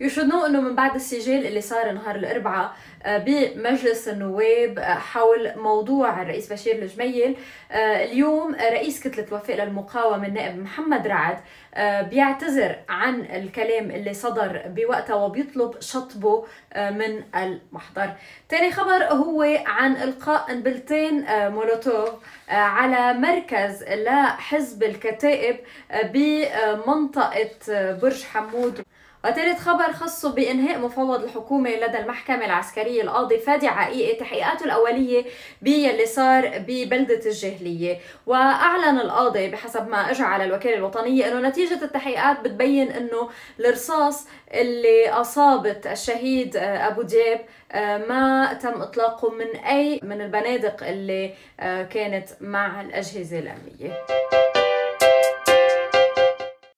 You should know إنه من بعد السجال اللي صار نهار الأربعاء آه، بمجلس النواب آه، حول موضوع الرئيس بشير الجميل. آه، اليوم رئيس كتلة وفاء للمقاومة النائب محمد رعد بيعتذر عن الكلام اللي صدر بوقتها وبيطلب شطبه من المحضر. تاني خبر هو عن إلقاء قنبلتين مولوتوف على مركز لحزب الكتائب بمنطقة برج حمود. وثالث خبر خصه بإنهاء مفوض الحكومة لدى المحكمة العسكرية القاضي فادي عقيقة تحقيقاته الأولية باللي صار ببلدة الجاهلية. وأعلن القاضي بحسب ما اجى على الوكالة الوطنية أنه نتيجة التحقيقات بتبين أنه الرصاص اللي أصابت الشهيد أبو دياب ما تم إطلاقه من أي من البنادق اللي كانت مع الأجهزة الأمنية.